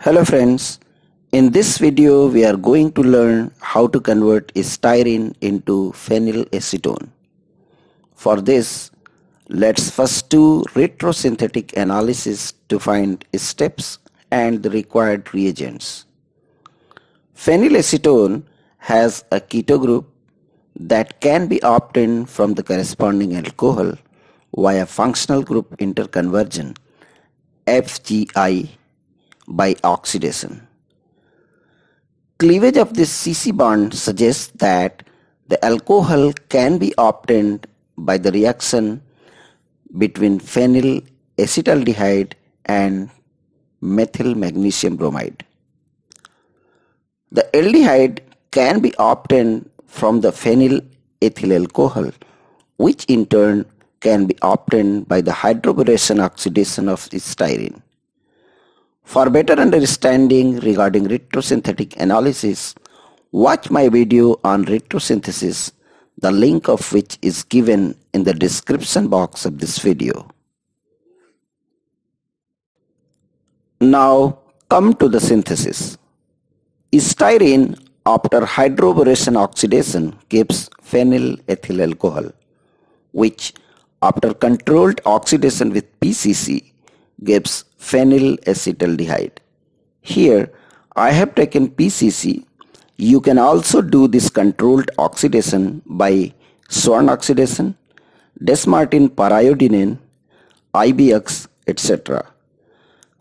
Hello friends, in this video we are going to learn how to convert styrene into phenylacetone. For this, let's first do retrosynthetic analysis to find steps and the required reagents. Phenylacetone has a keto group that can be obtained from the corresponding alcohol via functional group interconversion FGI by oxidation. Cleavage of this CC bond suggests that the alcohol can be obtained by the reaction between phenyl acetaldehyde and methyl magnesium bromide. The aldehyde can be obtained from the phenyl ethyl alcohol, which in turn can be obtained by the hydroboration oxidation of styrene. For better understanding regarding retrosynthetic analysis, watch my video on retrosynthesis, the link of which is given in the description box of this video. Now come to the synthesis. Styrene after hydroboration oxidation gives phenyl ethyl alcohol, which after controlled oxidation with PCC gives phenyl acetaldehyde. Here I have taken PCC. You can also do this controlled oxidation by Swern oxidation, Dess-Martin periodinane, IBX, etc.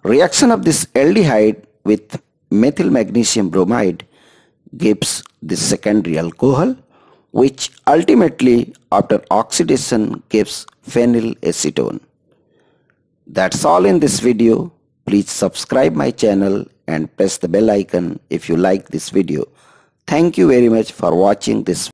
Reaction of this aldehyde with methyl magnesium bromide gives the secondary alcohol which ultimately after oxidation gives phenyl acetone. That's all in this video. Please subscribe my channel and press the bell icon if you like this video. Thank you very much for watching this